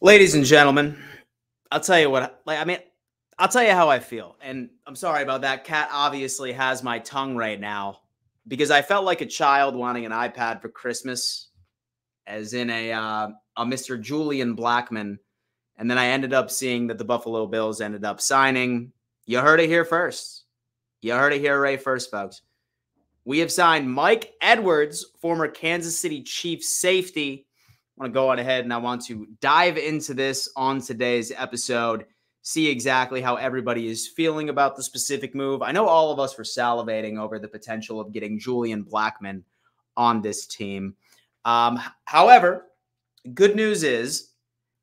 Ladies and gentlemen, I'll tell you what. Like, I mean, I'll tell you how I feel, and I'm sorry about that. Cat obviously has my tongue right now because I felt like a child wanting an iPad for Christmas, as in a uh, a Mr. Julian Blackmon, and then I ended up seeing that the Buffalo Bills ended up signing. You heard it here first. You heard it here right first, folks. We have signed Mike Edwards, former Kansas City Chiefs safety. I want to go on ahead and I want to dive into this on today's episode, see exactly how everybody is feeling about the specific move. I know all of us were salivating over the potential of getting Julian Blackmon on this team. Um, however, good news is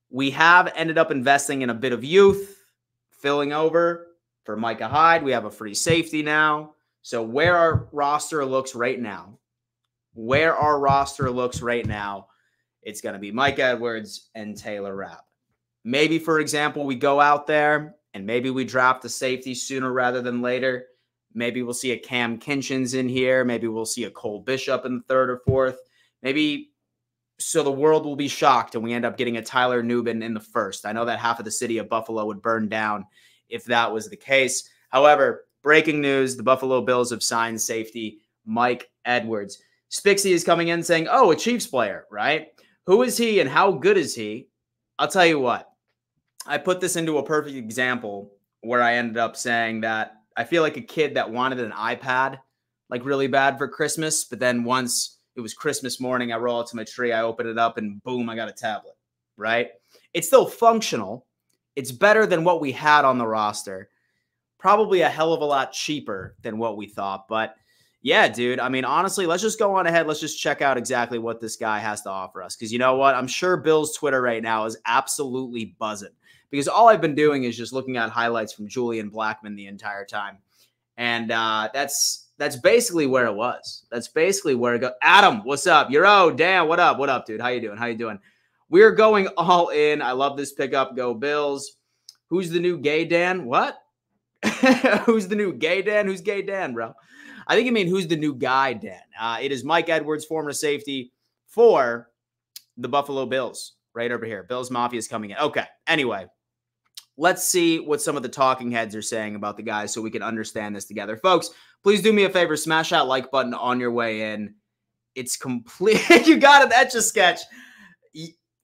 we have ended up investing in a bit of youth, filling over for Micah Hyde. We have a free safety now. So where our roster looks right now, where our roster looks right now, it's going to be Mike Edwards and Taylor Rapp. Maybe, for example, we go out there and maybe we draft the safety sooner rather than later. Maybe we'll see a Cam Kinchens in here. Maybe we'll see a Cole Bishop in the third or fourth. Maybe so the world will be shocked and we end up getting a Tyler Nubin in the first. I know that half of the city of Buffalo would burn down if that was the case. However, breaking news the Buffalo Bills have signed safety Mike Edwards. Spixie is coming in saying, Oh, a Chiefs player, right? Who is he and how good is he? I'll tell you what. I put this into a perfect example where I ended up saying that I feel like a kid that wanted an iPad like really bad for Christmas, but then once it was Christmas morning, I roll out to my tree, I open it up, and boom, I got a tablet, right? It's still functional. It's better than what we had on the roster. Probably a hell of a lot cheaper than what we thought, but yeah, dude. I mean, honestly, let's just go on ahead. Let's just check out exactly what this guy has to offer us. Because you know what? I'm sure Bill's Twitter right now is absolutely buzzing because all I've been doing is just looking at highlights from Julian Blackmon the entire time. And uh, that's that's basically where it was. That's basically where it go. Adam, what's up? You're oh Dan, what up? What up, dude? How you doing? How you doing? We're going all in. I love this pickup. Go Bills. Who's the new gay Dan? What? Who's the new gay Dan? Who's gay Dan, bro? I think you mean who's the new guy, Dan? Uh, it is Mike Edwards, former safety for the Buffalo Bills, right over here. Bills Mafia is coming in. Okay. Anyway, let's see what some of the talking heads are saying about the guys so we can understand this together. Folks, please do me a favor smash that like button on your way in. It's complete. you got it. That's a sketch.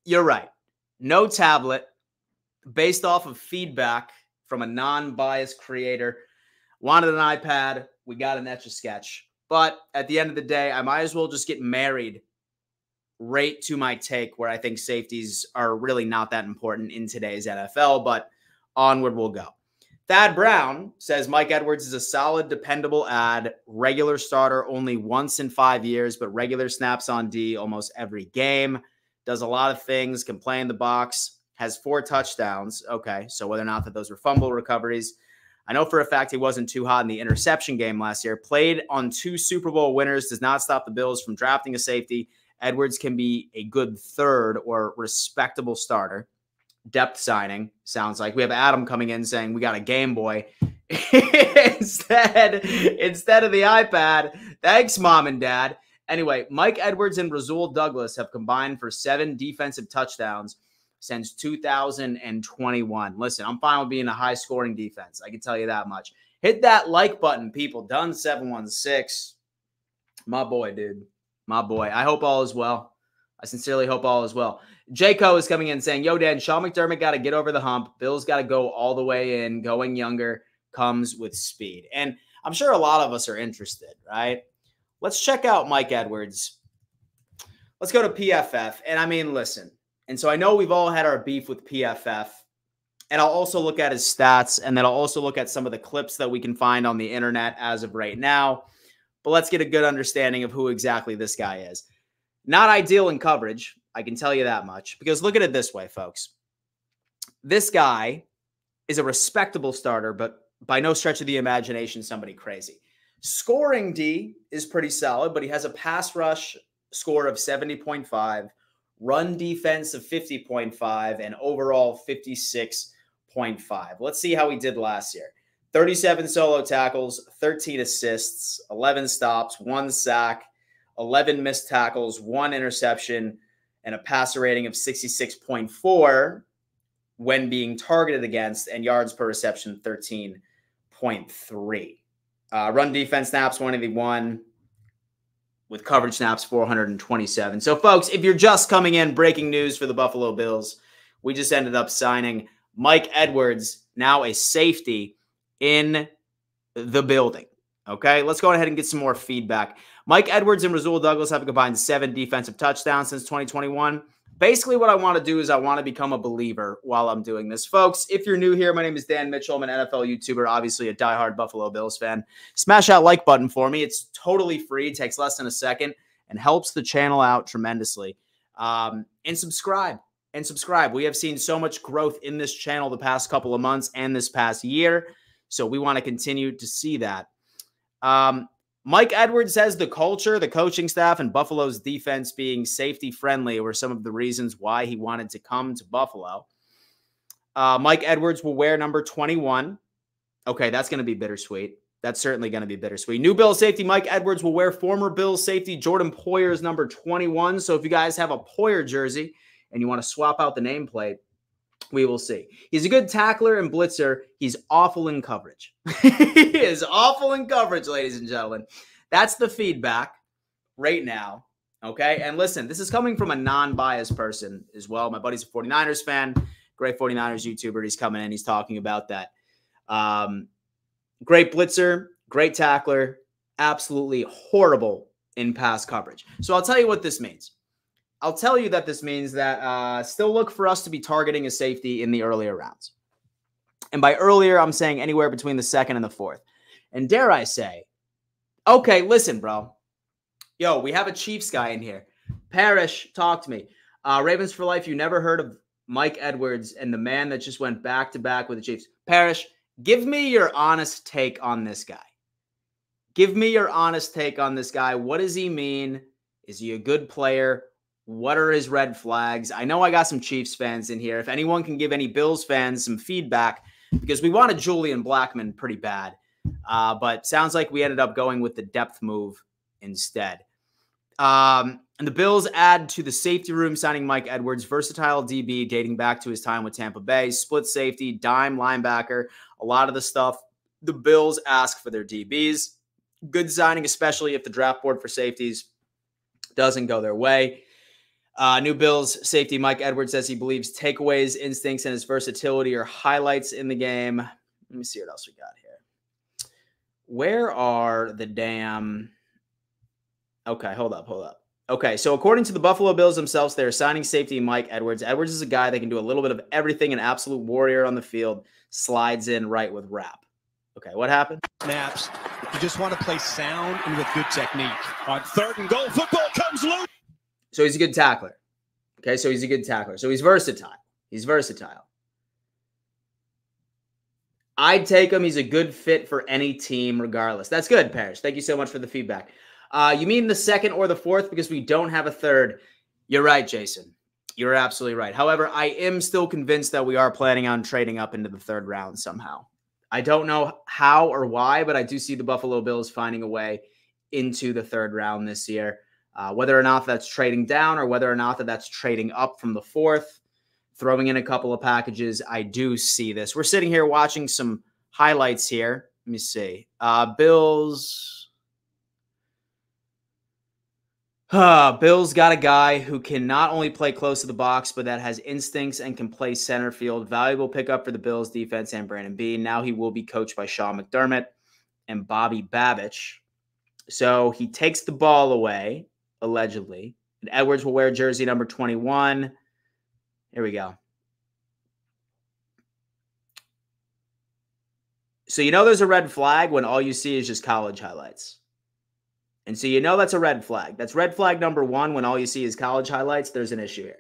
You're right. No tablet based off of feedback from a non biased creator. Wanted an iPad we got an etch a sketch. But at the end of the day, I might as well just get married right to my take where I think safeties are really not that important in today's NFL, but onward we'll go. Thad Brown says Mike Edwards is a solid, dependable ad, regular starter only once in five years, but regular snaps on D almost every game. Does a lot of things, can play in the box, has four touchdowns. Okay, so whether or not that those were fumble recoveries, I know for a fact he wasn't too hot in the interception game last year. Played on two Super Bowl winners, does not stop the Bills from drafting a safety. Edwards can be a good third or respectable starter. Depth signing sounds like we have Adam coming in saying we got a Game Boy instead instead of the iPad. Thanks, mom and dad. Anyway, Mike Edwards and Rasul Douglas have combined for seven defensive touchdowns since 2021. Listen, I'm fine with being a high scoring defense. I can tell you that much. Hit that like button, people. Done 716. My boy, dude. My boy. I hope all is well. I sincerely hope all is well. Jayco is coming in saying, Yo, Dan, Sean McDermott got to get over the hump. Bill's got to go all the way in. Going younger comes with speed. And I'm sure a lot of us are interested, right? Let's check out Mike Edwards. Let's go to PFF. And I mean, listen, and so I know we've all had our beef with PFF. And I'll also look at his stats and then I'll also look at some of the clips that we can find on the internet as of right now. But let's get a good understanding of who exactly this guy is. Not ideal in coverage, I can tell you that much. Because look at it this way, folks. This guy is a respectable starter, but by no stretch of the imagination, somebody crazy. Scoring D is pretty solid, but he has a pass rush score of 70.5 run defense of 50.5, and overall 56.5. Let's see how he did last year 37 solo tackles, 13 assists, 11 stops, one sack, 11 missed tackles, one interception, and a passer rating of 66.4 when being targeted against, and yards per reception 13.3. Uh, run defense snaps 181 with coverage snaps 427. So, folks, if you're just coming in, breaking news for the Buffalo Bills, we just ended up signing Mike Edwards, now a safety in the building. Okay, let's go ahead and get some more feedback. Mike Edwards and Rasul Douglas have combined seven defensive touchdowns since 2021. Basically, what I want to do is I want to become a believer while I'm doing this. Folks, if you're new here, my name is Dan Mitchell. I'm an NFL YouTuber, obviously a diehard Buffalo Bills fan. Smash that like button for me. It's totally free, takes less than a second, and helps the channel out tremendously. Um, and subscribe. And subscribe. We have seen so much growth in this channel the past couple of months and this past year. So we want to continue to see that. Um, Mike Edwards says the culture, the coaching staff, and Buffalo's defense being safety friendly were some of the reasons why he wanted to come to Buffalo. Uh, Mike Edwards will wear number 21. Okay, that's going to be bittersweet. That's certainly going to be bittersweet. New Bill safety Mike Edwards will wear former Bills safety Jordan Poyer's number 21. So if you guys have a Poyer jersey and you want to swap out the nameplate, we will see. He's a good tackler and blitzer. He's awful in coverage. he is awful in coverage, ladies and gentlemen. That's the feedback right now. Okay. And listen, this is coming from a non biased person as well. My buddy's a 49ers fan, great 49ers YouTuber. He's coming in, he's talking about that. Um, great blitzer, great tackler, absolutely horrible in pass coverage. So I'll tell you what this means. I'll tell you that this means that uh, still look for us to be targeting a safety in the earlier rounds. And by earlier, I'm saying anywhere between the second and the fourth. And dare I say, okay, listen, bro. Yo, we have a Chiefs guy in here. Parrish, talk to me. Uh, Ravens for life. You never heard of Mike Edwards and the man that just went back to back with the Chiefs. Parrish, give me your honest take on this guy. Give me your honest take on this guy. What does he mean? Is he a good player? What are his red flags? I know I got some Chiefs fans in here. If anyone can give any Bills fans some feedback, because we wanted Julian Blackmon pretty bad, uh, but sounds like we ended up going with the depth move instead. Um, and the Bills add to the safety room, signing Mike Edwards, versatile DB dating back to his time with Tampa Bay, split safety, dime linebacker, a lot of the stuff the Bills ask for their DBs. Good signing, especially if the draft board for safeties doesn't go their way. Uh, new Bills safety Mike Edwards says he believes takeaways, instincts, and his versatility are highlights in the game. Let me see what else we got here. Where are the damn. Okay, hold up, hold up. Okay, so according to the Buffalo Bills themselves, they're signing safety Mike Edwards. Edwards is a guy that can do a little bit of everything, an absolute warrior on the field, slides in right with Rapp. Okay, what happened? Snaps. You just want to play sound and with good technique. On third and goal, football comes loose. So he's a good tackler. Okay, so he's a good tackler. So he's versatile. He's versatile. I'd take him. He's a good fit for any team, regardless. That's good, Parrish. Thank you so much for the feedback. Uh, you mean the second or the fourth because we don't have a third? You're right, Jason. You're absolutely right. However, I am still convinced that we are planning on trading up into the third round somehow. I don't know how or why, but I do see the Buffalo Bills finding a way into the third round this year. Uh, whether or not that's trading down or whether or not that that's trading up from the fourth, throwing in a couple of packages, I do see this. We're sitting here watching some highlights here. Let me see. Uh, Bills. Uh, Bills got a guy who can not only play close to the box, but that has instincts and can play center field. Valuable pickup for the Bills defense and Brandon Beane. Now he will be coached by Sean McDermott and Bobby Babich. So he takes the ball away allegedly. And Edwards will wear jersey number 21. Here we go. So you know there's a red flag when all you see is just college highlights. And so you know that's a red flag. That's red flag number one when all you see is college highlights. There's an issue here.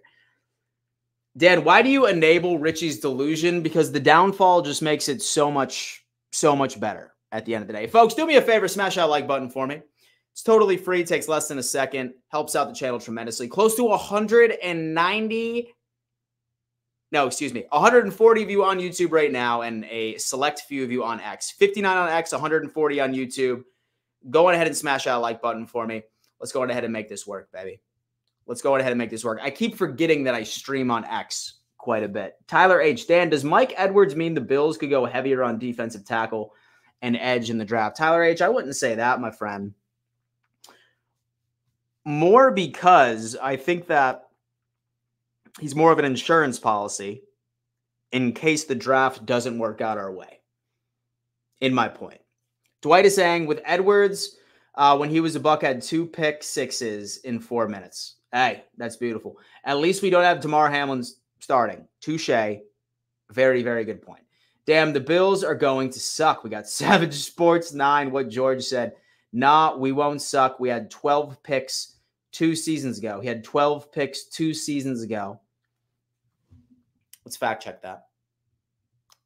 Dan, why do you enable Richie's delusion? Because the downfall just makes it so much, so much better at the end of the day. Folks, do me a favor, smash that like button for me. It's totally free, takes less than a second, helps out the channel tremendously. Close to 190 no, excuse me, 140 of you on YouTube right now and a select few of you on X. 59 on X, 140 on YouTube. Go on ahead and smash that like button for me. Let's go on ahead and make this work, baby. Let's go ahead and make this work. I keep forgetting that I stream on X quite a bit. Tyler H. Dan, does Mike Edwards mean the Bills could go heavier on defensive tackle and edge in the draft? Tyler H., I wouldn't say that, my friend. More because I think that he's more of an insurance policy in case the draft doesn't work out our way. In my point, Dwight is saying with Edwards, uh, when he was a buck, had two pick sixes in four minutes. Hey, that's beautiful. At least we don't have Damar Hamlin's starting. Touche. Very, very good point. Damn, the Bills are going to suck. We got Savage Sports 9, what George said. Nah, we won't suck. We had 12 picks two seasons ago. He had 12 picks two seasons ago. Let's fact check that.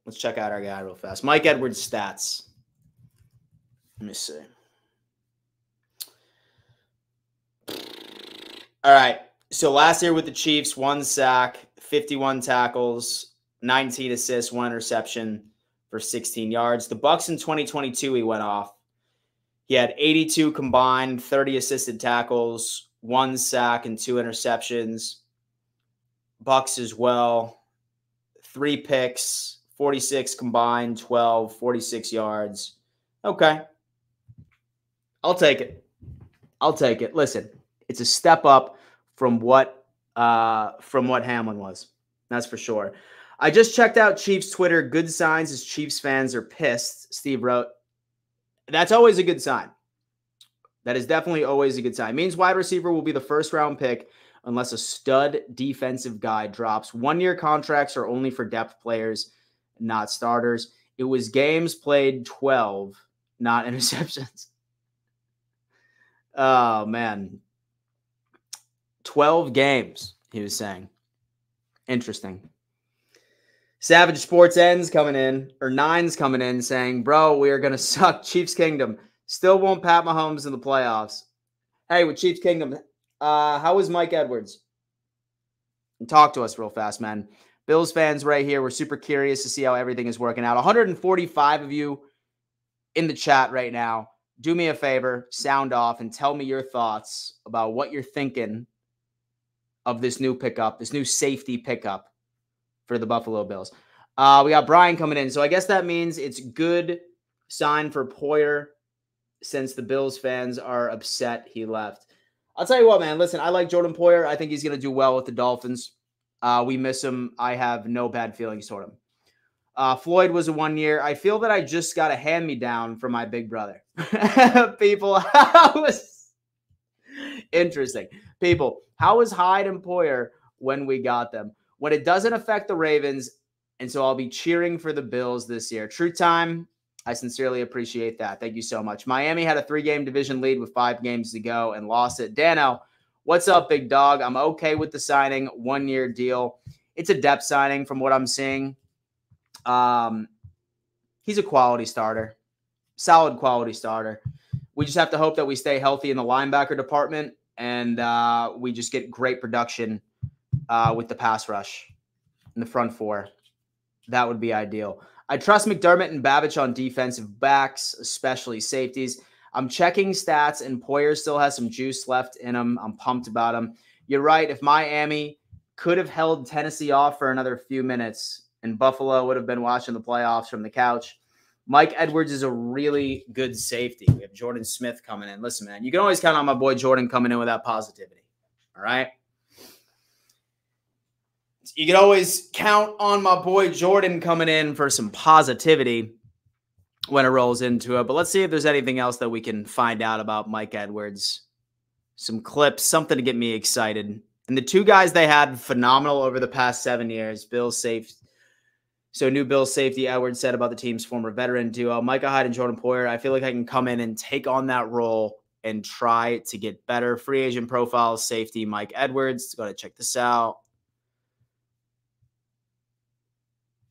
Let's check out our guy real fast. Mike Edwards stats. Let me see. All right. So last year with the Chiefs, one sack, 51 tackles, 19 assists, one interception for 16 yards. The Bucks in 2022, he went off. He had 82 combined, 30 assisted tackles, one sack, and two interceptions. Bucks as well three picks, 46 combined, 12, 46 yards. Okay. I'll take it. I'll take it. Listen, it's a step up from what uh from what Hamlin was. That's for sure. I just checked out Chiefs Twitter. Good signs as Chiefs fans are pissed. Steve wrote. That's always a good sign. That is definitely always a good sign. Means wide receiver will be the first round pick unless a stud defensive guy drops. One year contracts are only for depth players, not starters. It was games played 12, not interceptions. Oh, man. 12 games, he was saying. Interesting. Savage Sports Ends coming in, or Nines coming in saying, Bro, we are going to suck. Chiefs Kingdom. Still won't pat Mahomes in the playoffs. Hey, with Chiefs Kingdom, uh, how is Mike Edwards? Talk to us real fast, man. Bills fans right here. We're super curious to see how everything is working out. 145 of you in the chat right now. Do me a favor, sound off, and tell me your thoughts about what you're thinking of this new pickup, this new safety pickup for the Buffalo Bills. Uh, we got Brian coming in. So I guess that means it's good sign for Poyer since the Bills fans are upset he left. I'll tell you what, man. Listen, I like Jordan Poyer. I think he's going to do well with the Dolphins. Uh, we miss him. I have no bad feelings toward him. Uh, Floyd was a one year. I feel that I just got a hand me down from my big brother. People, how was interesting. People, how was Hyde and Poyer when we got them? When it doesn't affect the Ravens, and so I'll be cheering for the Bills this year. True time. I sincerely appreciate that. Thank you so much. Miami had a three game division lead with five games to go and lost it. Dano, what's up, big dog? I'm okay with the signing, one year deal. It's a depth signing from what I'm seeing. Um, he's a quality starter, solid quality starter. We just have to hope that we stay healthy in the linebacker department and uh, we just get great production uh, with the pass rush in the front four. That would be ideal. I trust McDermott and Babich on defensive backs, especially safeties. I'm checking stats, and Poyer still has some juice left in him. I'm pumped about him. You're right. If Miami could have held Tennessee off for another few minutes, and Buffalo would have been watching the playoffs from the couch, Mike Edwards is a really good safety. We have Jordan Smith coming in. Listen, man, you can always count on my boy Jordan coming in with that positivity. All right you can always count on my boy Jordan coming in for some positivity when it rolls into it. But let's see if there's anything else that we can find out about Mike Edwards. Some clips, something to get me excited. And the two guys they had phenomenal over the past seven years. Bill safe. So new Bill safety Edwards said about the team's former veteran duo, Micah Hyde and Jordan Poyer. I feel like I can come in and take on that role and try to get better. Free agent profile safety Mike Edwards. Go to check this out.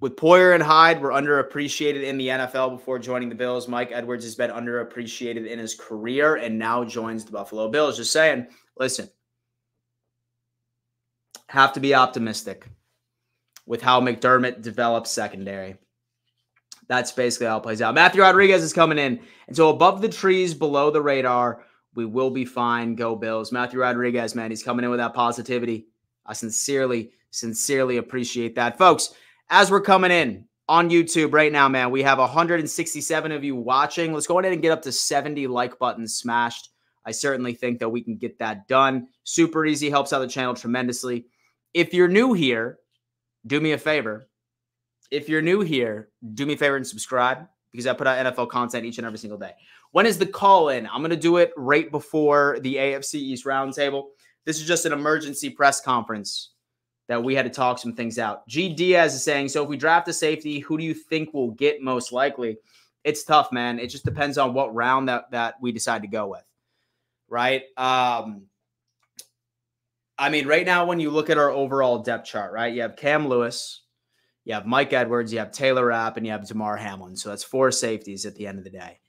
With Poyer and Hyde were underappreciated in the NFL before joining the Bills. Mike Edwards has been underappreciated in his career and now joins the Buffalo Bills. Just saying, listen, have to be optimistic with how McDermott develops secondary. That's basically how it plays out. Matthew Rodriguez is coming in. And so above the trees, below the radar, We will be fine. Go Bills. Matthew Rodriguez, man, he's coming in with that positivity. I sincerely, sincerely appreciate that. Folks, as we're coming in on YouTube right now, man, we have 167 of you watching. Let's go ahead and get up to 70 like buttons smashed. I certainly think that we can get that done. Super easy, helps out the channel tremendously. If you're new here, do me a favor. If you're new here, do me a favor and subscribe because I put out NFL content each and every single day. When is the call in? I'm going to do it right before the AFC East roundtable. This is just an emergency press conference that we had to talk some things out. G Diaz is saying, so if we draft a safety, who do you think will get most likely? It's tough, man. It just depends on what round that that we decide to go with. Right? Um I mean, right now when you look at our overall depth chart, right? You have Cam Lewis, you have Mike Edwards, you have Taylor Rapp, and you have Damar Hamlin. So that's four safeties at the end of the day.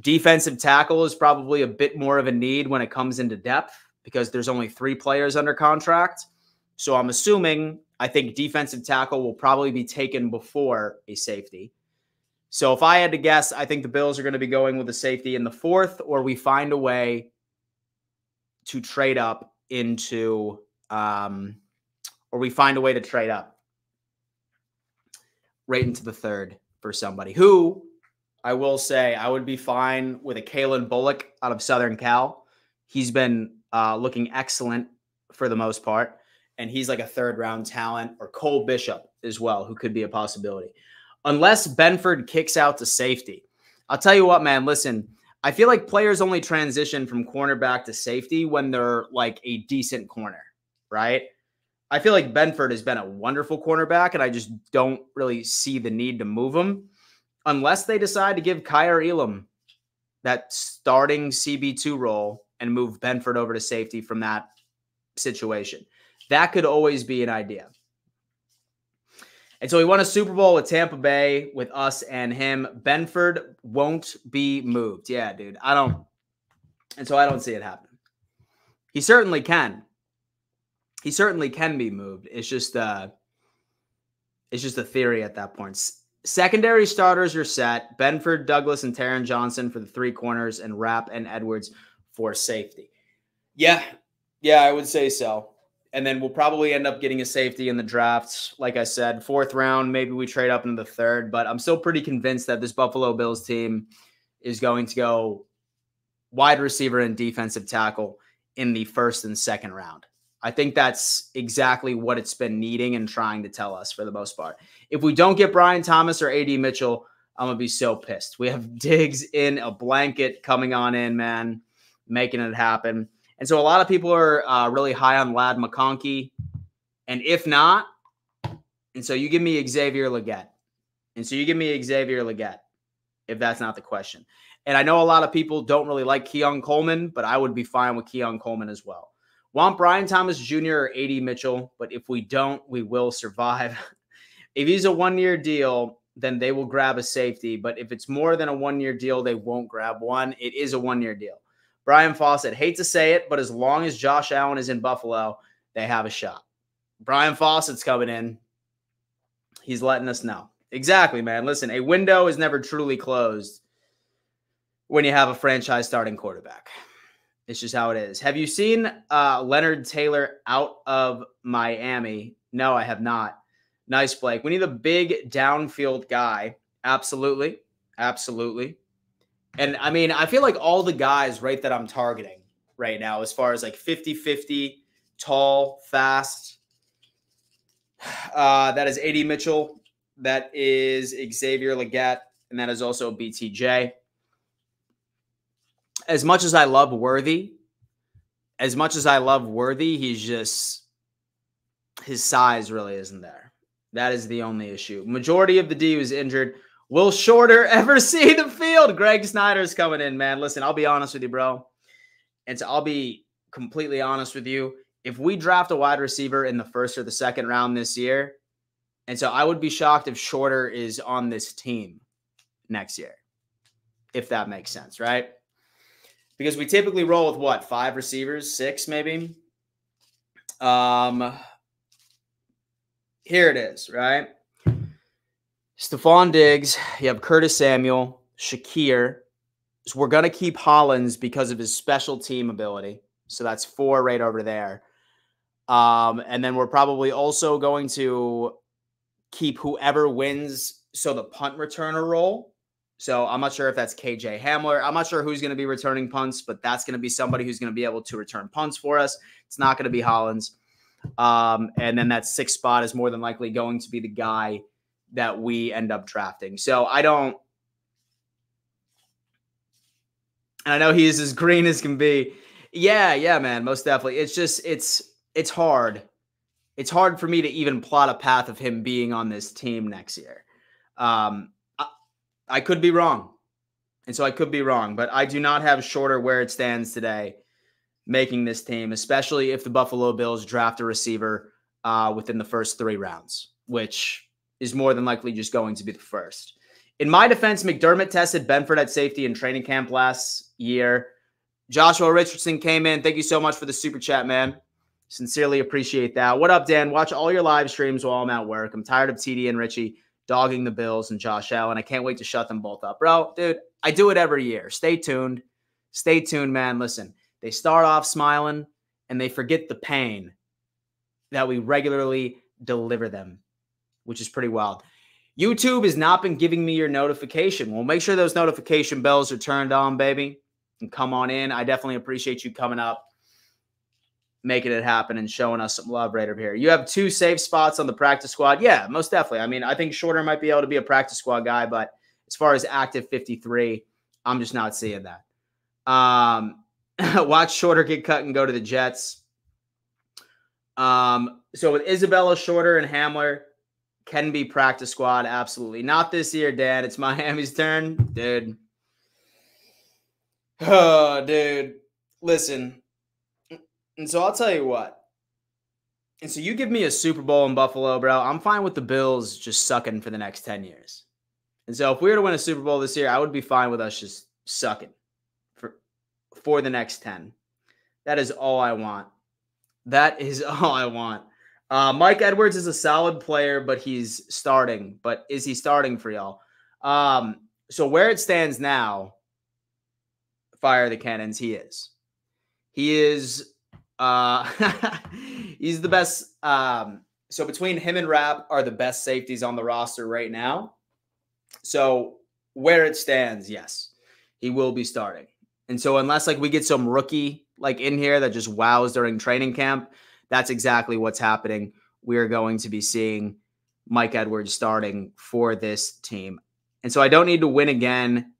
Defensive tackle is probably a bit more of a need when it comes into depth because there's only three players under contract. So I'm assuming I think defensive tackle will probably be taken before a safety. So if I had to guess, I think the Bills are going to be going with a safety in the fourth, or we find a way to trade up into, um, or we find a way to trade up right into the third for somebody who I will say I would be fine with a Calen Bullock out of Southern Cal. He's been uh, looking excellent for the most part, and he's like a third round talent, or Cole Bishop as well, who could be a possibility. Unless Benford kicks out to safety. I'll tell you what, man, listen, I feel like players only transition from cornerback to safety when they're like a decent corner, right? I feel like Benford has been a wonderful cornerback, and I just don't really see the need to move him unless they decide to give Kaiir Elam that starting CB2 role and move Benford over to safety from that situation. That could always be an idea. And so he won a Super Bowl with Tampa Bay with us and him. Benford won't be moved. Yeah, dude. I don't. And so I don't see it happening. He certainly can. He certainly can be moved. It's just uh it's just a theory at that point. Secondary starters are set. Benford, Douglas, and Taron Johnson for the three corners, and Rapp and Edwards for safety. Yeah, yeah, I would say so. And then we'll probably end up getting a safety in the draft. Like I said, fourth round, maybe we trade up into the third. But I'm still pretty convinced that this Buffalo Bills team is going to go wide receiver and defensive tackle in the first and second round. I think that's exactly what it's been needing and trying to tell us for the most part. If we don't get Brian Thomas or AD Mitchell, I'm gonna be so pissed. We have Diggs in a blanket coming on in, man, making it happen. And so a lot of people are uh, really high on Ladd McConkey, and if not, and so you give me Xavier Legette, and so you give me Xavier Legette, if that's not the question. And I know a lot of people don't really like Keon Coleman, but I would be fine with Keon Coleman as well. Want Brian Thomas Jr. or AD Mitchell, but if we don't, we will survive. if he's a one year deal, then they will grab a safety. But if it's more than a one year deal, they won't grab one. It is a one year deal. Brian Fawcett, hate to say it, but as long as Josh Allen is in Buffalo, they have a shot. Brian Fawcett's coming in. He's letting us know. Exactly, man. Listen, a window is never truly closed when you have a franchise starting quarterback. It's just how it is. Have you seen uh, Leonard Taylor out of Miami? No, I have not. Nice, Blake. We need a big downfield guy. Absolutely. Absolutely. And I mean, I feel like all the guys, right, that I'm targeting right now, as far as like 50 50, tall, fast, uh, that is AD Mitchell. That is Xavier Legette. And that is also BTJ as much as I love Worthy, as much as I love Worthy, he's just his size really isn't there. That is the only issue. Majority of the D was injured. Will Shorter ever see the field? Greg Snyder's coming in, man. Listen, I'll be honest with you, bro. And so I'll be completely honest with you. If we draft a wide receiver in the first or the second round this year, and so I would be shocked if Shorter is on this team next year, if that makes sense, right? because we typically roll with what five receivers, six maybe. Um, here it is, right? Stefon Diggs, you have Curtis Samuel, Shakir, So we're going to keep Hollins because of his special team ability. So that's four right over there. Um, and then we're probably also going to keep whoever wins. So the punt returner role. So I'm not sure if that's KJ Hamler. I'm not sure who's going to be returning punts, but that's going to be somebody who's going to be able to return punts for us. It's not going to be Hollins. Um, and then that sixth spot is more than likely going to be the guy that we end up drafting. So I don't. And I know he's as green as can be. Yeah, yeah, man, most definitely. It's just it's it's hard. It's hard for me to even plot a path of him being on this team next year. Um, I, I could be wrong. And so I could be wrong, but I do not have shorter where it stands today making this team, especially if the Buffalo Bills draft a receiver uh, within the first three rounds, which is more than likely just going to be the first. In my defense, McDermott tested Benford at safety in training camp last year. Joshua Richardson came in. Thank you so much for the super chat, man. Sincerely appreciate that. What up, Dan? Watch all your live streams while I'm at work. I'm tired of TD and Richie dogging the Bills and Josh Allen. I can't wait to shut them both up. Bro, dude, I do it every year. Stay tuned. Stay tuned, man. Listen, they start off smiling and they forget the pain that we regularly deliver them, which is pretty wild. YouTube has not been giving me your notification. Well, make sure those notification bells are turned on, baby, and come on in. I definitely appreciate you coming up, making it happen, and showing us some love right over here. You have two safe spots on the practice squad. Yeah, most definitely. I mean, I think Shorter might be able to be a practice squad guy, but as far as active 53, I'm just not seeing that. Um, watch Shorter get cut and go to the Jets. Um, so with Isabella Shorter and Hamler, can be practice squad. Absolutely. Not this year, Dad. It's Miami's turn. Dude. Oh, dude. Listen. And so I'll tell you what. And so you give me a Super Bowl in Buffalo, bro. I'm fine with the Bills just sucking for the next 10 years. And so if we were to win a Super Bowl this year, I would be fine with us just sucking for for the next 10. That is all I want. That is all I want. Uh, Mike Edwards is a solid player, but he's starting. But is he starting for y'all? Um, so where it stands now, fire the cannons. He is. He is. Uh, he's the best. Um, so between him and Rapp are the best safeties on the roster right now. So where it stands, yes, he will be starting. And so unless like we get some rookie like in here that just wows during training camp, that's exactly what's happening. We are going to be seeing Mike Edwards starting for this team. And so I don't need to win again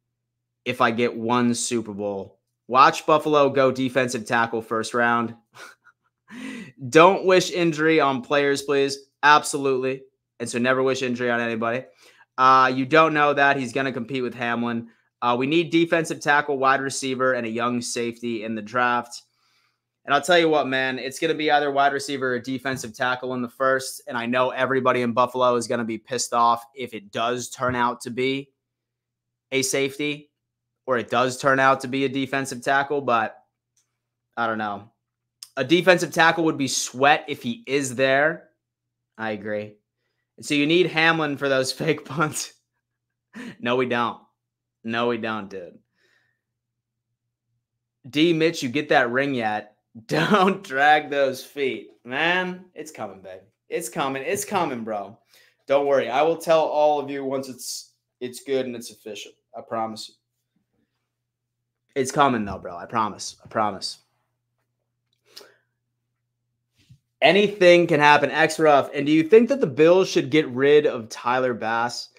if I get one Super Bowl. Watch Buffalo go defensive tackle first round. don't wish injury on players, please. Absolutely. And so never wish injury on anybody. Uh, you don't know that he's going to compete with Hamlin. Uh, we need defensive tackle, wide receiver, and a young safety in the draft. And I'll tell you what, man, it's going to be either wide receiver or defensive tackle in the first. And I know everybody in Buffalo is going to be pissed off if it does turn out to be a safety or it does turn out to be a defensive tackle. But I don't know. A defensive tackle would be sweat if he is there. I agree. So you need Hamlin for those fake punts. no, we don't. No, we don't, dude. D Mitch, you get that ring yet? Don't drag those feet, man. It's coming, babe. It's coming. It's coming, bro. Don't worry. I will tell all of you once it's it's good and it's official. I promise you. It's coming though, bro. I promise. I promise. Anything can happen. X rough. And do you think that the Bills should get rid of Tyler Bass?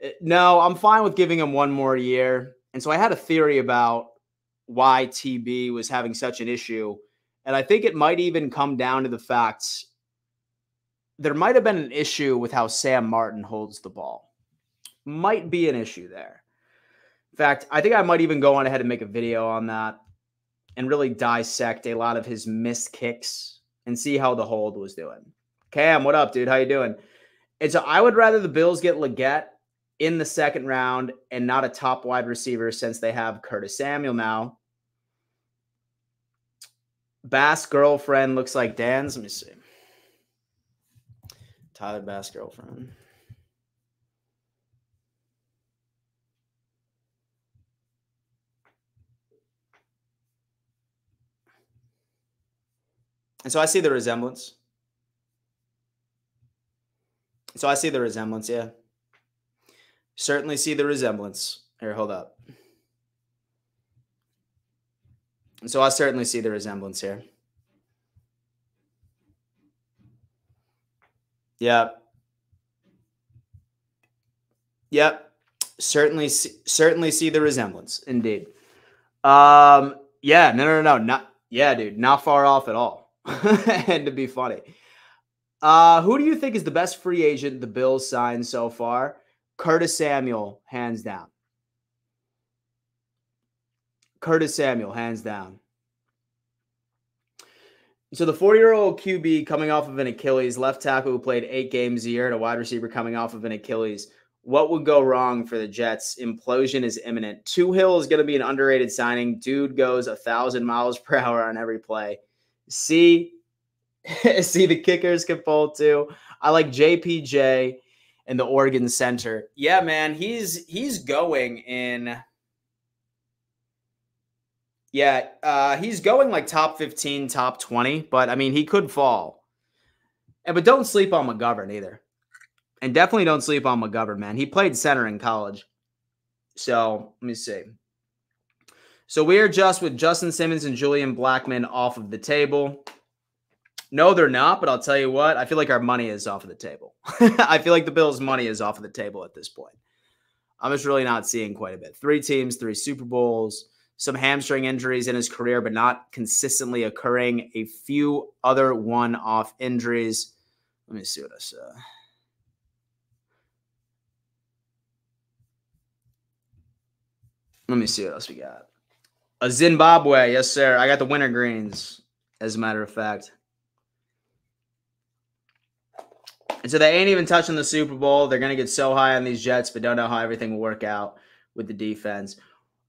Eh, no, I'm fine with giving him one more year. And so I had a theory about why TB was having such an issue and I think it might even come down to the fact there might have been an issue with how Sam Martin holds the ball. Might be an issue there. In fact, I think I might even go on ahead and make a video on that and really dissect a lot of his missed kicks and see how the hold was doing. Cam, what up, dude? How you doing? And so I would rather the Bills get Legette in the second round and not a top wide receiver since they have Curtis Samuel now Bass girlfriend looks like Dan's. Let me see. Tyler Bass girlfriend. And so I see the resemblance. So I see the resemblance, yeah. Certainly see the resemblance. Here, hold up. So I certainly see the resemblance here. Yep. Yep. Certainly see, certainly see the resemblance. Indeed. Um yeah, no no no, not yeah, dude, not far off at all. and to be funny. Uh who do you think is the best free agent the Bills signed so far? Curtis Samuel, hands down. Curtis Samuel, hands down. So the 40 year old QB coming off of an Achilles, left tackle who played eight games a year, and a wide receiver coming off of an Achilles. What would go wrong for the Jets? Implosion is imminent. Two Hill is going to be an underrated signing. Dude goes a thousand miles per hour on every play. See, see the kickers can pull too. I like JPJ and the Oregon Center. Yeah, man, he's he's going in yeah, uh, he's going like top 15, top 20, but I mean, he could fall. And but don't sleep on McGovern either. And definitely don't sleep on McGovern, man. He played center in college. So let me see. So we are just with Justin Simmons and Julian Blackmon off of the table. No, they're not, but I'll tell you what, I feel like our money is off of the table. I feel like the Bills' money is off of the table at this point. I'm just really not seeing quite a bit. Three teams, three Super Bowls some hamstring injuries in his career, but not consistently occurring. A few other one off injuries. Let me see what I saw. Let me see what else we got. A Zimbabwe. Yes, sir. I got the winter greens, as a matter of fact. And so they ain't even touching the Super Bowl. They're going to get so high on these Jets, but don't know how everything will work out with the defense.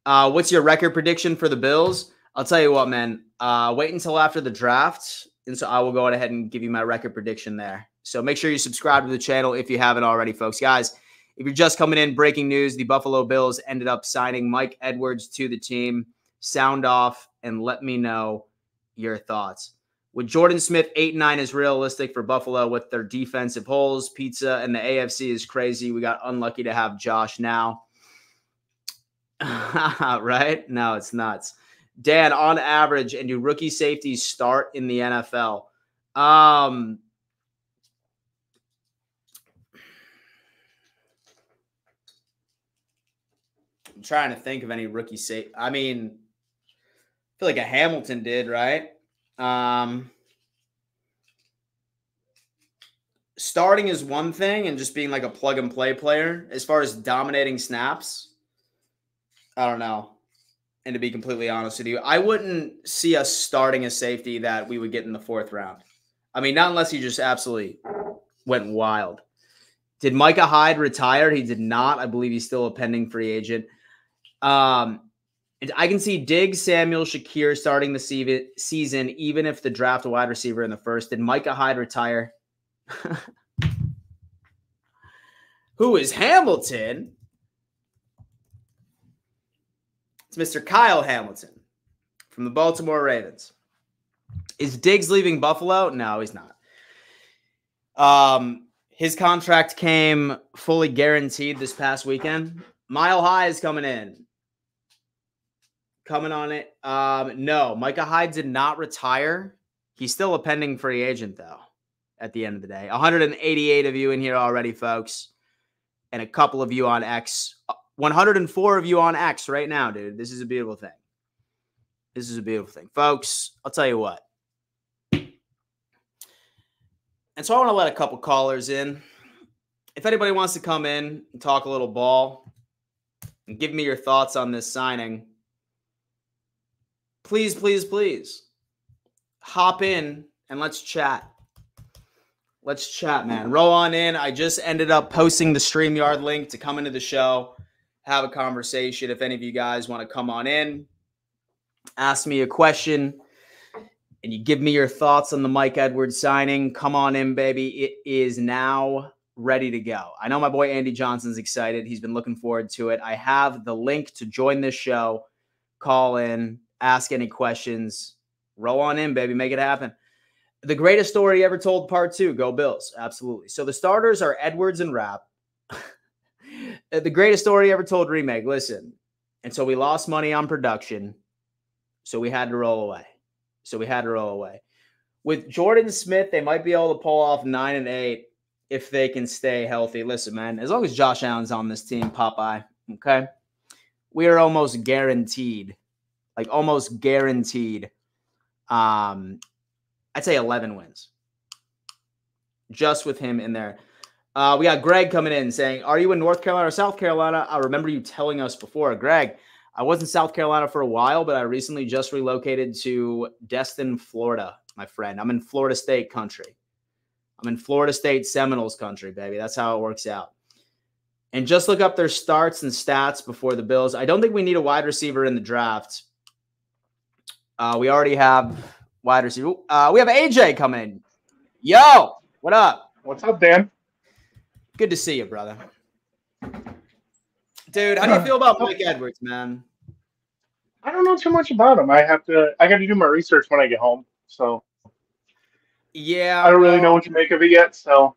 Uh, what's your record prediction for the Bills? I'll tell you what, man. Uh, wait until after the draft, and so I will go ahead and give you my record prediction there. So make sure you subscribe to the channel if you haven't already, folks. Guys, if you're just coming in, breaking news: the Buffalo Bills ended up signing Mike Edwards to the team. Sound off and let me know your thoughts. With Jordan Smith, 8 9 is realistic for Buffalo with their defensive holes. Pizza and the AFC is crazy. We got unlucky to have Josh now. right? No, it's nuts. Dan, on average, and do rookie safeties start in the NFL? Um, I'm trying to think of any rookie safe. I mean, I feel like a Hamilton did, right? Um, starting is one thing, and just being like a plug and play player as far as dominating snaps I don't know. And to be completely honest with you, I wouldn't see us starting a safety that we would get in the fourth round. I mean, not unless he just absolutely went wild. Did Micah Hyde retire? He did not. I believe he's still a pending free agent. Um, I can see Diggs, Samuel, Shakir starting the season, even if the draft wide receiver in the first. Did Micah Hyde retire? Who is Hamilton? It's Mr. Kyle Hamilton from the Baltimore Ravens. Is Diggs leaving Buffalo? No, he's not. Um, his contract came fully guaranteed this past weekend. Mile High is coming in. Coming on it. Um, no, Micah Hyde did not retire. He's still a pending free agent, though, at the end of the day. 188 of you in here already, folks, and a couple of you on X 104 of you on X right now, dude. This is a beautiful thing. This is a beautiful thing. Folks, I'll tell you what. And so I want to let a couple callers in. If anybody wants to come in and talk a little ball and give me your thoughts on this signing, please, please, please hop in and let's chat. Let's chat, man. Roll on in. I just ended up posting the StreamYard link to come into the show have a conversation. If any of you guys want to come on in, ask me a question, and you give me your thoughts on the Mike Edwards signing, come on in, baby. It is now ready to go. I know my boy Andy Johnson's excited. He's been looking forward to it. I have the link to join this show. Call in, ask any questions, roll on in, baby, make it happen. the greatest story ever told, part two. Go Bills. Absolutely. So the starters are Edwards and Rapp. The greatest story ever told remake. Listen. And so we lost money on production. So we had to roll away. So we had to roll away. With Jordan Smith, they might be able to pull off nine and eight if they can stay healthy. Listen, man, as long as Josh Allen's on this team, Popeye, okay, we are almost guaranteed, like almost guaranteed. Um, I'd say 11 wins just with him in there. Uh, we got Greg coming in saying, Are you in North Carolina or South Carolina? I remember you telling us before. Greg, I was in South Carolina for a while, but I recently just relocated to Destin, Florida, my friend. I'm in Florida State country. I'm in Florida State Seminoles country, baby. That's how it works out. And just look up their starts and stats before the Bills. I don't think we need a wide receiver in the draft. Uh, we already have wide receiver. Uh, we have AJ coming in. Yo, what up? What's up, Dan? Good to see you, brother. Dude, how do you feel about uh, Mike Edwards, man? I don't know too much about him. I have to. I got to do my research when I get home. So yeah, I don't really know what to make of it yet. So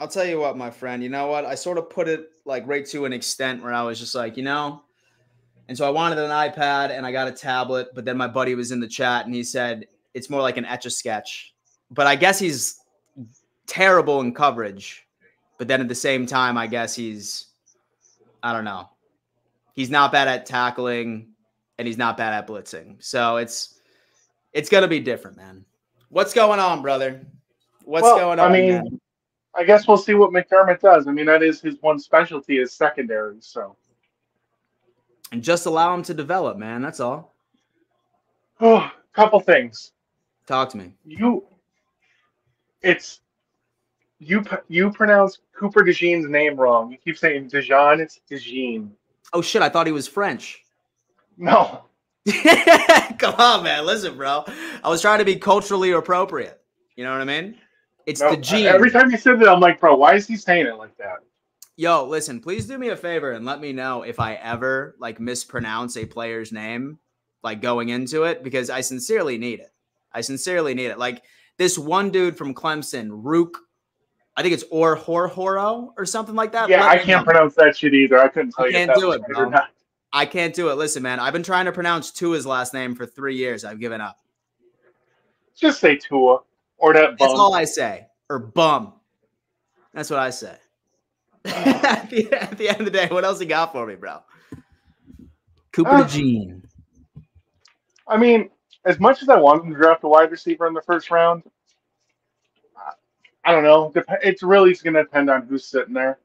I'll tell you what, my friend. You know what? I sort of put it like right to an extent where I was just like, you know, and so I wanted an iPad and I got a tablet, but then my buddy was in the chat and he said it's more like an etch a sketch. But I guess he's terrible in coverage. But then at the same time, I guess he's I don't know. He's not bad at tackling and he's not bad at blitzing. So it's it's gonna be different, man. What's going on, brother? What's well, going on? I mean, man? I guess we'll see what McDermott does. I mean, that is his one specialty is secondary. So, and just allow him to develop, man. That's all. Oh, couple things. Talk to me. You, it's you. You pronounce Cooper DeJean's name wrong. You keep saying Dejean. It's DeJean. Oh shit! I thought he was French. No. Come on, man. Listen, bro. I was trying to be culturally appropriate. You know what I mean? It's no, the uh, G. Every time you said that, I'm like, bro, why is he saying it like that? Yo, listen, please do me a favor and let me know if I ever like mispronounce a player's name, like going into it, because I sincerely need it. I sincerely need it. Like this one dude from Clemson, Rook, I think it's Or hor Horo or something like that. Yeah, I can't know. pronounce that shit either. I couldn't tell I you. Can't do it, bro. I can't do it. Listen, man, I've been trying to pronounce Tua's last name for three years. I've given up. Just say Tua or that bum. That's all I say. Or bum. That's what I say. at, the, at, the, end of the day, what else you got for me, bro? Cooper uh, Gene. I mean, as much as I wanted to draft a wide receiver in the first round, I don't know. It's really going to depend on who's sitting there.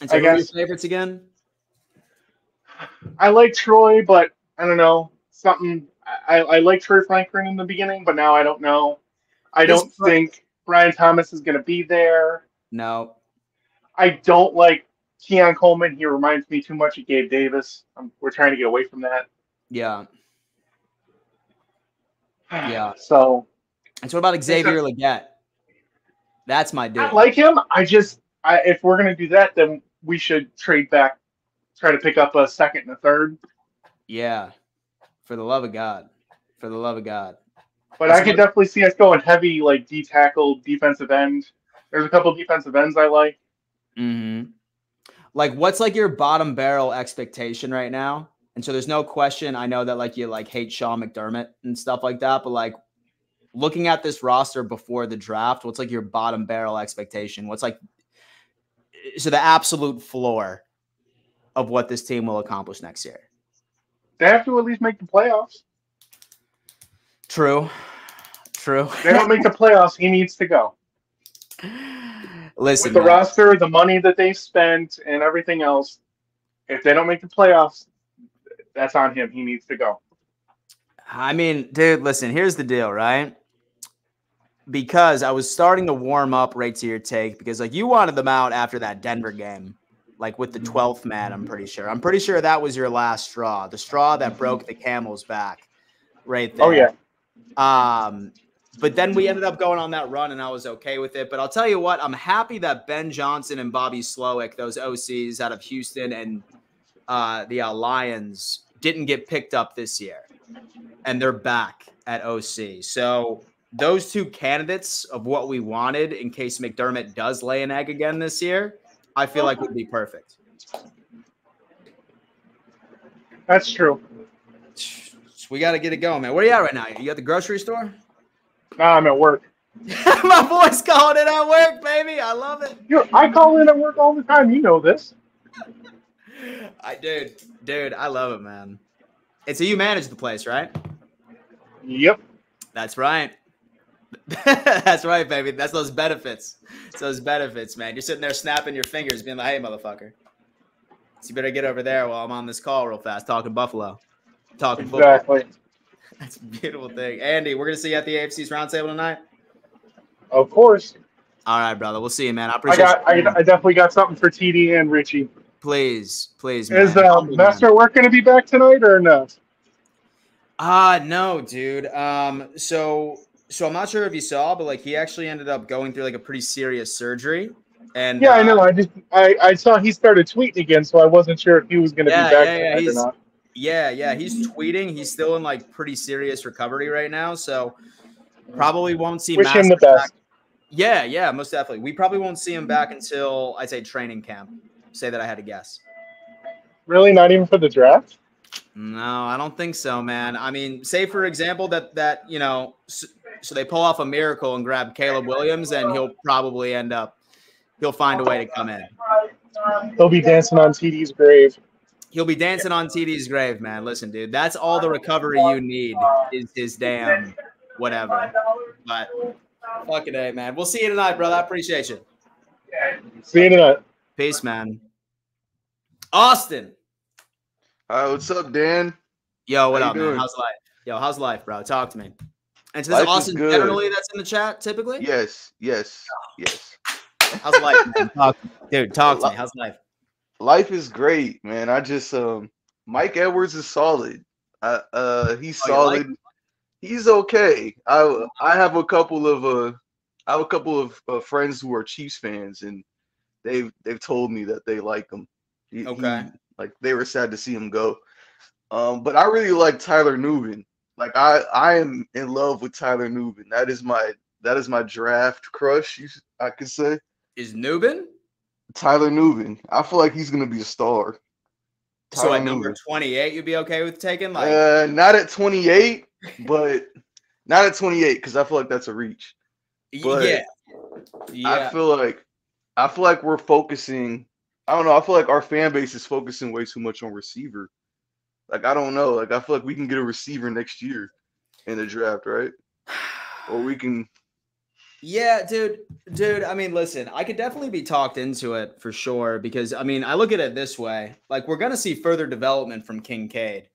And so I guess your favorites again? I like Troy, but I don't know something. I, I like Troy Franklin in the beginning, but now I don't know. I don't think Brian Thomas is going to be there. No. I don't like Keon Coleman. He reminds me too much of Gabe Davis. Um, we're trying to get away from that. Yeah. Yeah. So. And so, what about Xavier Legette? That's my dude. I like him. I just, I, if we're going to do that, then we should trade back try to pick up a second and a third. Yeah, for the love of God, for the love of God. But That's I could definitely see us going heavy, like D tackle, defensive end. There's a couple defensive ends I like. Hmm. Like, what's like your bottom barrel expectation right now? And so there's no question. I know that like you like hate Sean McDermott and stuff like that, but like looking at this roster before the draft, what's like your bottom barrel expectation? What's like so the absolute floor of what this team will accomplish next year. They have to at least make the playoffs. True. True. they don't make the playoffs, he needs to go. Listen, with the man. roster, the money that they spent, and everything else, if they don't make the playoffs, that's on him. He needs to go. I mean, dude, listen, here's the deal, right? Because I was starting to warm up right to your take because, like, you wanted them out after that Denver game like with the 12th man, I'm pretty sure. I'm pretty sure that was your last straw, the straw that broke the camel's back right there. Oh, yeah. Um, but then we ended up going on that run and I was okay with it. But I'll tell you what, I'm happy that Ben Johnson and Bobby Slowik, those OCs out of Houston and uh, the uh, Lions, didn't get picked up this year. And they're back at OC. So those two candidates of what we wanted in case McDermott does lay an egg again this year, I feel like would be perfect. That's true. We got to get it going, man. Where are you at right now? You at the grocery store? Nah, I'm at work. My voice calling it at work, baby. I love it. You I call in at work all the time. You know this. I dude, dude, I love it, man. And so you manage the place, right? Yep. That's right. That's right, baby. That's those benefits. It's those benefits, man. You're sitting there snapping your fingers, being like, "Hey, motherfucker." So you better get over there while I'm on this call real fast, talking Buffalo, talking exactly. Football. That's a beautiful thing, Andy. We're gonna see you at the AFC's roundtable tonight. Of course. All right, brother. We'll see you, man. I appreciate. I got. I, I, definitely got something for TD and Richie. Please, please. Man. Is um, Master Work going to be back tonight or not? Ah, uh, no, dude. Um, so so I'm not sure if you saw, but like he actually ended up going through like a pretty serious surgery. And yeah, uh, I know. I just I, I saw he started tweeting again, so I wasn't sure if he was going to yeah, be back yeah, yeah, or not. Yeah, yeah, he's tweeting. He's still in like pretty serious recovery right now, so probably won't see. Wish him the best. Back. Yeah, yeah, most definitely. We probably won't see him back until I'd say training camp. Say that I had to guess. Really, not even for the draft. No, I don't think so, man. I mean, say for example that that you know, so, so they pull off a miracle and grab Caleb Williams, and he'll probably end up he'll find a way to come in. He'll be dancing on TD's grave. He'll be dancing on TD's grave, man. Listen, dude, that's all the recovery you need is his damn whatever. But fucking A, man. We'll see you tonight, brother. I appreciate you. See you tonight. Peace, man. Austin. Hi, what's up, Dan? Yo, what How up, man? How's life? Yo, how's life, bro? Talk to me. And so this life Austin generally that's in the chat typically? Yes, yes, yes. How's life. Talk, dude, talk to me. How's life? Life is great, man. I just um Mike Edwards is solid. Uh, uh he's oh, solid. Like he's okay. I I have a couple of uh I have a couple of uh, friends who are Chiefs fans, and they've they've told me that they like him. He, okay. He, like they were sad to see him go. Um, but I really like Tyler Nubin. Like I I am in love with Tyler Nubin. That is my that is my draft crush. You I could say. Is Nubin? Tyler Nubin. I feel like he's gonna be a star. Tyler so at number 28, you'd be okay with taking like uh not at 28, but not at 28, because I feel like that's a reach. But yeah. yeah. I feel like I feel like we're focusing. I don't know. I feel like our fan base is focusing way too much on receiver. Like I don't know. Like I feel like we can get a receiver next year in the draft, right? Or we can yeah, dude, dude. I mean, listen, I could definitely be talked into it for sure because I mean, I look at it this way: like we're gonna see further development from Kincaid,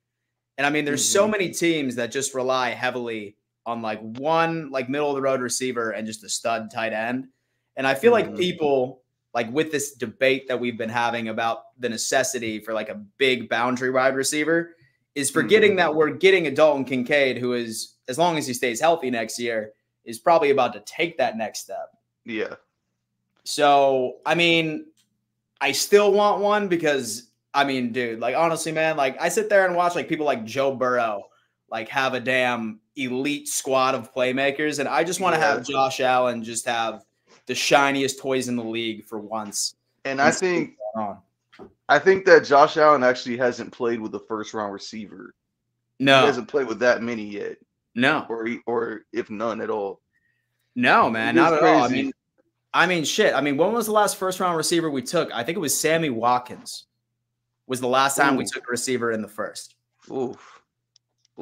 and I mean, there's mm-hmm. so many teams that just rely heavily on like one like middle of the road receiver and just a stud tight end, and I feel mm-hmm. like people like with this debate that we've been having about the necessity for like a big boundary wide receiver is forgetting mm-hmm. that we're getting a Dalton Kincaid who is as long as he stays healthy next year is probably about to take that next step. Yeah. So, I mean, I still want one because I mean, dude, like honestly, man, like I sit there and watch like people like Joe Burrow like have a damn elite squad of playmakers and I just want to yeah. have Josh Allen just have the shiniest toys in the league for once. And I think I think that Josh Allen actually hasn't played with a first round receiver. No. He hasn't played with that many yet. No, or or if none at all. No, man, not at crazy. all. I mean, I mean, shit. I mean, when was the last first round receiver we took? I think it was Sammy Watkins. Was the last time Ooh. we took a receiver in the first. Oof.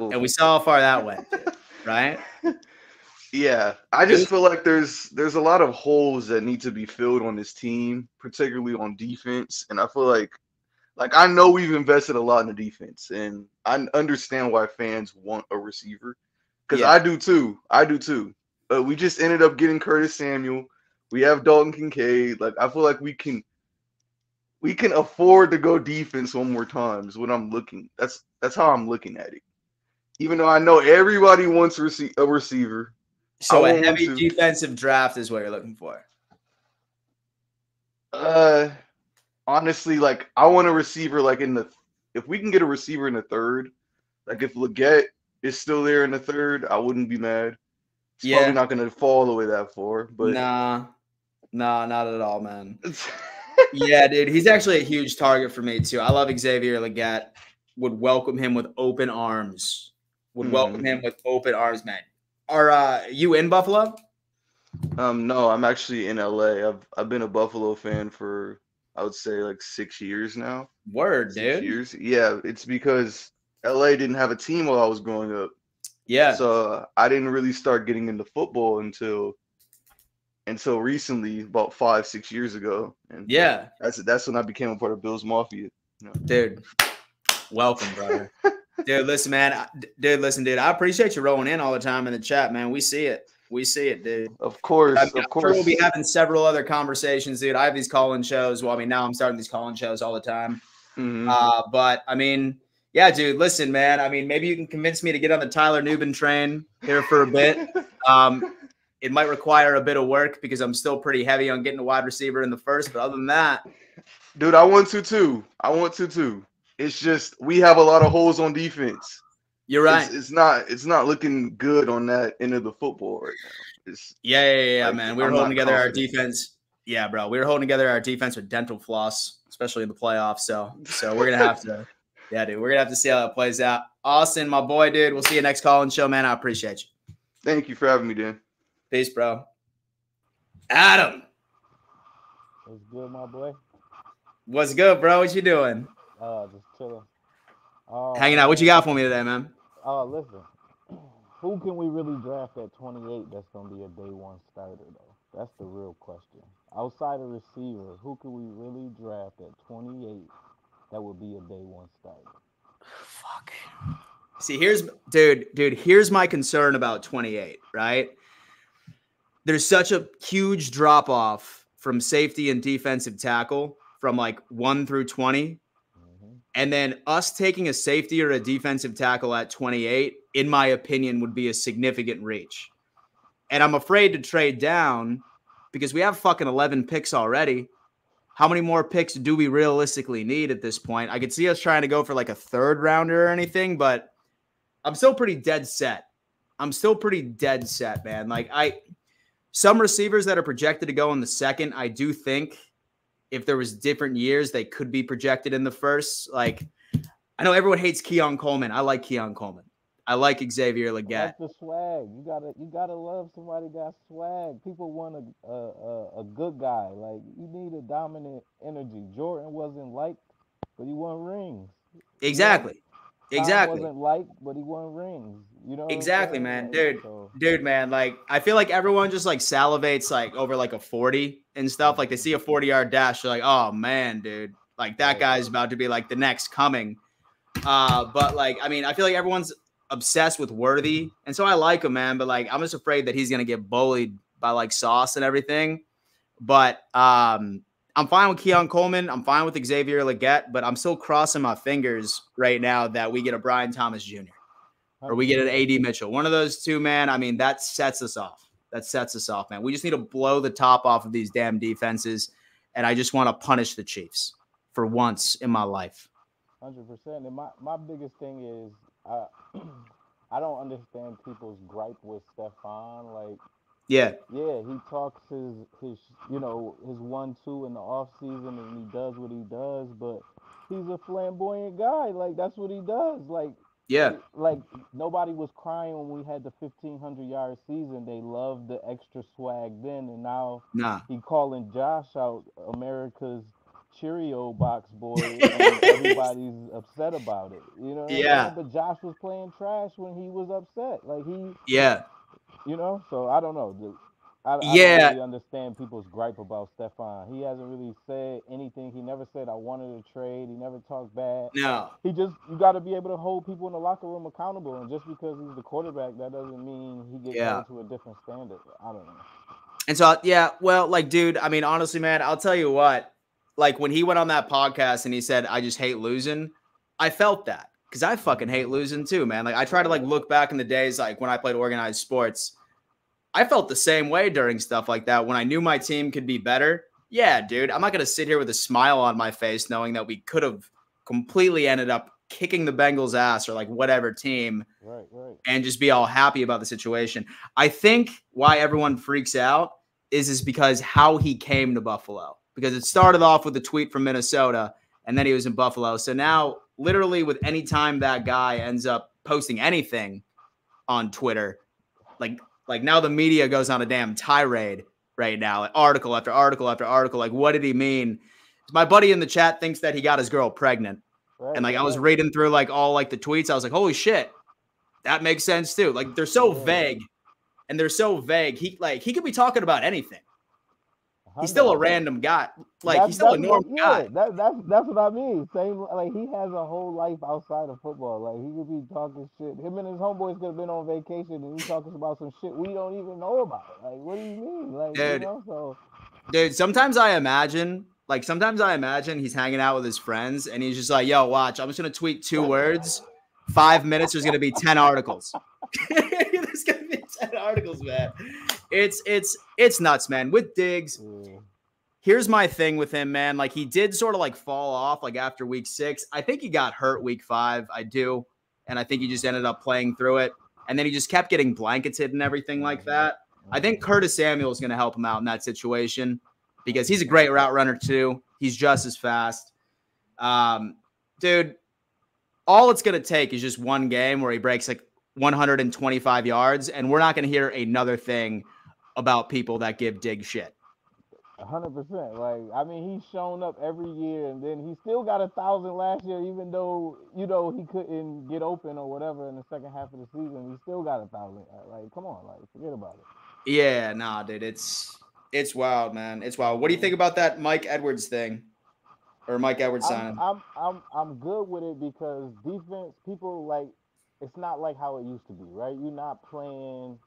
Oof. And we saw how far that went, right? Yeah, I just feel like there's there's a lot of holes that need to be filled on this team, particularly on defense, and I feel like like I know we've invested a lot in the defense, and I understand why fans want a receiver because yeah. I do too. I do too. But we just ended up getting Curtis Samuel. We have Dalton Kincaid. Like I feel like we can we can afford to go defense one more time. Is what I'm looking. That's that's how I'm looking at it. Even though I know everybody wants rece- a receiver. So a heavy defensive draft is what you're looking for. Uh, honestly, like I want a receiver like in the if we can get a receiver in the third, like if Legette is still there in the third, I wouldn't be mad. He's Yeah. probably not gonna fall all the way that far, but Nah, nah, not at all, man. yeah, dude, he's actually a huge target for me too. I love Xavier Legette. Would welcome him with open arms. Would welcome Mhm. him with open arms, man. Are uh, you in Buffalo? um, no, I'm actually in LA. I've I've been a Buffalo fan for I would say like six years now. Word, Six dude. years. Yeah, it's because LA didn't have a team while I was growing up. Yeah, So uh, I didn't really start getting into football until until recently, about five, six years ago. And yeah, that's that's when I became a part of Bills Mafia. dude. Welcome, brother. dude, listen, man. Dude, listen, dude. I appreciate you rolling in all the time in the chat, man. We see it. We see it, dude. Of course, I mean, of course. sure we'll be having several other conversations, dude. I have these call-in shows. Well, I mean, now I'm starting these call-in shows all the time. Mhm. Uh, but I mean, yeah, dude. Listen, man. I mean, maybe you can convince me to get on the Tyler Nubin train here for a bit. Um, it might require a bit of work because I'm still pretty heavy on getting a wide receiver in the first. But other than that, Dude, I want to too. I want to too. It's just we have a lot of holes on defense. you're right. It's, it's not it's not looking good on that end of the football right now. It's yeah, yeah, yeah, yeah, like, man. We were I'm holding not together our defense. Yeah, bro. We were holding together our defense with dental floss, especially in the playoffs. So, so we're gonna have to. Yeah, dude. We're gonna have to see how that plays out. Austin, my boy, dude. We'll see you next call and show, man. I appreciate you. thank you for having me, Dan. Peace, bro. Adam, What's good, my boy? what's good, bro? What you doing? Uh, just chilling. Uh, Hanging out. What you got for me today, man? Uh, listen. Who can we really draft at 28 that's gonna be a day one starter though? That's the real question. Outside of receiver, who can we really draft at 28 that would be a day one starter? Fuck. See, here's dude, dude, here's my concern about 28, right? There's such a huge drop off from safety and defensive tackle from like 1 through 20. And then us taking a safety or a defensive tackle at 28, in my opinion, would be a significant reach. And I'm afraid to trade down because we have fucking 11 picks already. How many more picks do we realistically need at this point? I could see us trying to go for like a third rounder or anything, but I'm still pretty dead set. I'm still pretty dead set, man. Like I some receivers that are projected to go in the second, I do think if there was different years, they could be projected in the first. Like I know everyone hates Keon Coleman. I like Keon Coleman. I like Xavier Legette. That's the swag. You gotta you gotta love somebody got swag. People want a a, a a good guy. Like you need a dominant energy. Jordan wasn't liked, but he won rings. Exactly. Tom Exactly. wasn't liked, but he won rings. You know. Exactly, man. Dude, so- dude man like i feel like everyone just like salivates like over like a 40 and stuff like they see a 40 yard dash they're like oh man dude like that guy's about to be like the next coming uh but like i mean i feel like everyone's obsessed with worthy and so i like him man but like i'm just afraid that he's gonna get bullied by like sauce and everything but um i'm fine with keon coleman i'm fine with xavier legette but i'm still crossing my fingers right now that we get a brian thomas jr or we get an AD Mitchell. One of those two, man. I mean, that sets us off. That sets us off, man. We just need to blow the top off of these damn defenses. And I just want to punish the Chiefs for once in my life. Hundred percent. And my, my biggest thing is I I don't understand people's gripe with Stefan. Like, Yeah. yeah, he talks his his you know his one two in the off season and he does what he does, but he's a flamboyant guy. Like that's what he does. Like Yeah. like nobody was crying when we had the fifteen hundred yard season. They loved the extra swag then, and now Nah. he calling Josh out America's Cheerio box boy, and everybody's upset about it. You know? what I'm Yeah. But Josh was playing trash when he was upset. Like he, Yeah. You know. So I don't know. The- I, I Yeah. don't really understand people's gripe about Stefon. He hasn't really said anything. He never said I wanted to trade. He never talked bad. No. He just you got to be able to hold people in the locker room accountable. And just because he's the quarterback, that doesn't mean he gets Yeah. to a different standard. I don't know. And so, yeah, well, like, dude, I mean, honestly, man, I'll tell you what, like, when he went on that podcast and he said, I just hate losing, I felt that because I fucking hate losing too, man. Like, I try to, like, look back in the days, like, when I played organized sports, I felt the same way during stuff like that. When I knew my team could be better, yeah, dude, I'm not going to sit here with a smile on my face knowing that we could have completely ended up kicking the Bengals ass or like whatever team Right, right. and just be all happy about the situation. I think why everyone freaks out is is because how he came to Buffalo. Because it started off with a tweet from Minnesota and then he was in Buffalo. So now literally with any time that guy ends up posting anything on Twitter, like like now the media goes on a damn tirade right now, like article after article after article. Like, what did he mean? My buddy in the chat thinks that he got his girl pregnant. right And like I was reading through like all like the tweets, I was like, holy shit, that makes sense too. Like they're so vague, and they're so vague. He like he could be talking about anything. He's still a random guy. Like That's- he's still a normal guy. Yeah, that, that's that's what I mean. Same like he has a whole life outside of football. Like he could be talking shit. Him and his homeboys could have been on vacation and he talking about some shit we don't even know about. Like what do you mean? Like Dude. you know, so Dude, sometimes I imagine, like sometimes I imagine he's hanging out with his friends and he's just like, yo, watch, I'm just gonna tweet two words. Five minutes, there's gonna be 10 articles. there's gonna be 10 articles, man. It's it's it's nuts, man. With Diggs, here's my thing with him, man. Like he did sort of like fall off like after week six. I think he got hurt week five. I do. And I think he just ended up playing through it. And then he just kept getting blanketed and everything like that. I think Curtis Samuel is going to help him out in that situation because he's a great route runner too. He's just as fast. Um, dude, all it's going to take is just one game where he breaks like 125 yards, and we're not going to hear another thing about people that give Dig shit. Hundred percent. Like I mean, he's shown up every year, and then he still got a thousand last year, even though you know he couldn't get open or whatever in the second half of the season. He still got a thousand. Like, come on, like forget about it. Yeah, nah, dude, it's it's wild, man. It's wild. What do you think about that Mike Edwards thing, or Mike Edwards signing? I'm, I'm I'm I'm good with it because defense people like it's not like how it used to be, right? You're not playing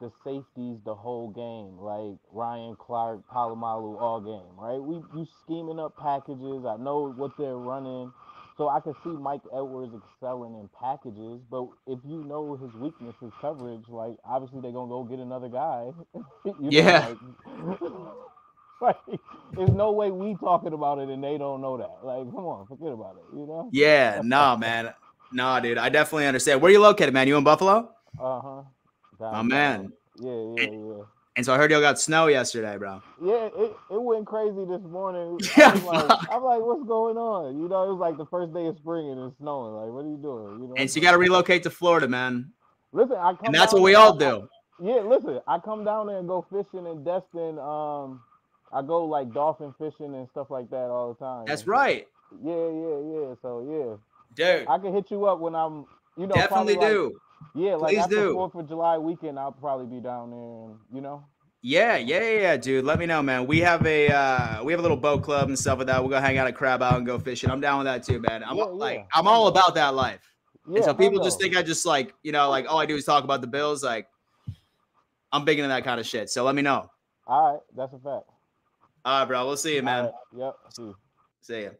the safeties the whole game, like Ryan Clark, Polamalu all game, right? We you scheming up packages. I know what they're running. So I can see Mike Edwards excelling in packages, but if you know his weakness is coverage, like obviously they're gonna go get another guy. You know, Yeah. like- like, there's no way we talking about it and they don't know that. Like, come on, forget about it. You know? yeah, nah, man, nah, dude. I definitely understand. Where you located, man? You in Buffalo? Uh huh. My man. Yeah, yeah, yeah. And so I heard y'all got snow yesterday, bro. Yeah, it, it went crazy this morning. Yeah, I was like. I'm like, what's going on? You know, it was like the first day of spring and it's snowing. Like, what are you doing? You know. And so you got to relocate to Florida, man. listen, I come And that's what we all I- do. Yeah, listen, I come down there and go fishing in Destin. Um, I go like dolphin fishing and stuff like that all the time. That's right, Yeah, yeah, yeah. So yeah, dude. I can hit you up when I'm, you know, Definitely probably, like- do. yeah, like Please after do. Fourth of July weekend, I'll probably be down there, and you know. Yeah, yeah, yeah, dude. Let me know, man. We have a uh we have a little boat club and stuff like that. We'll go hang out at Crab Out and go fishing. I'm down with that too, man. I'm Yeah, like yeah. I'm all about that life. Yeah, and so people just think I just like, you know, like all I do is talk about the bills. Like I'm big into that kind of shit. So let me know. All right, that's a fact. All right, bro. We'll see you, man. Right, Yep. See you. See ya.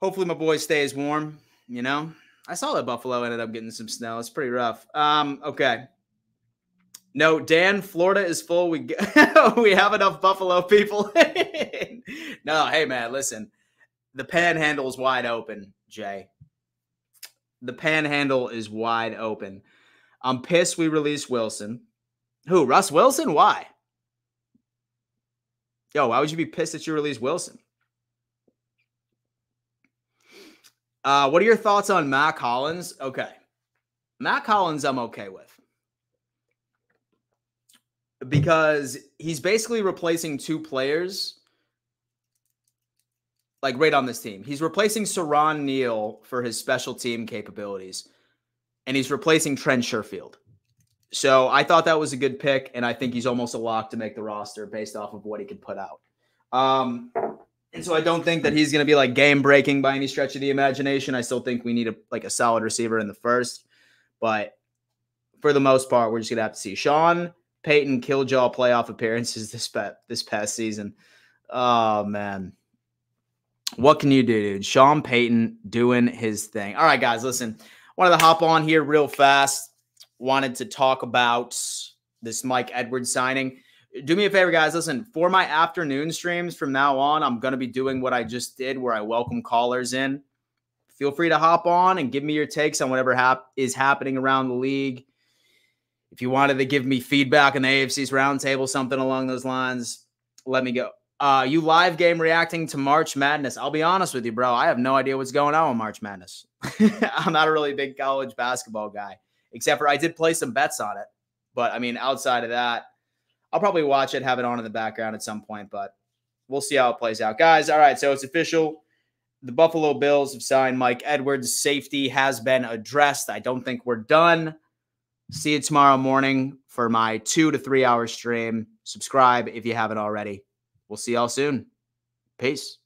Hopefully my boy stays warm, you know. I saw that Buffalo ended up getting some snow. It's pretty rough. Um, okay. No, Dan, Florida is full. We we have enough Buffalo people. no, hey man, listen. The panhandle is wide open, Jay. The panhandle is wide open. I'm pissed we released Wilson. Who? Russ Wilson? Why? Yo, why would you be pissed that you released Wilson? Uh, what are your thoughts on Mack Hollins? Okay. Mack Hollins, I'm okay with. Because he's basically replacing two players like right on this team. He's replacing Siran Neal for his special team capabilities, and he's replacing Trent Sherfield. So I thought that was a good pick, and I think he's almost a lock to make the roster based off of what he could put out. Um, and so I don't think that he's going to be like game breaking by any stretch of the imagination. I still think we need a like a solid receiver in the first, but for the most part, we're just going to have to see Sean Payton killjaw playoff appearances this pa- this past season. Oh man, what can you do, dude? Sean Payton doing his thing. All right, guys, listen. Wanted to hop on here real fast. Wanted to talk about this Mike Edwards signing do me a favor, guys. Listen, for my afternoon streams from now on, I'm going to be doing what I just did, where I welcome callers in feel free to hop on and give me your takes on whatever hap- is happening around the league. If you wanted to give me feedback on the AFC's roundtable, something along those lines, let me go. Uh, you live game reacting to March Madness. I'll be honest with you, bro. I have no idea what's going on with March Madness. I'm not a really big college basketball guy, except for I did play some bets on it. But I mean, outside of that, I'll probably watch it, have it on in the background at some point, but we'll see how it plays out. Guys, all right, so it's official. The Buffalo Bills have signed Mike Edwards. Safety has been addressed. I don't think we're done. See you tomorrow morning for my two to three hour stream. Subscribe if you haven't already. We'll see y'all soon. Peace.